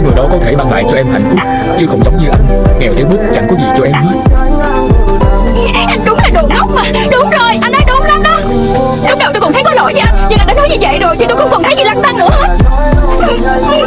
thấy người đó có thể mang lại cho em hạnh phúc Chứ không giống như anh Nghèo tới mức chẳng có gì cho em hết. Đúng là đồ ngốc mà. Đúng rồi anh nói đúng lắm đó. Lúc đầu tôi còn thấy có lỗi với anh Nhưng anh đã nói như vậy rồi Thì tôi không còn thấy gì lăng tăng nữa. Hết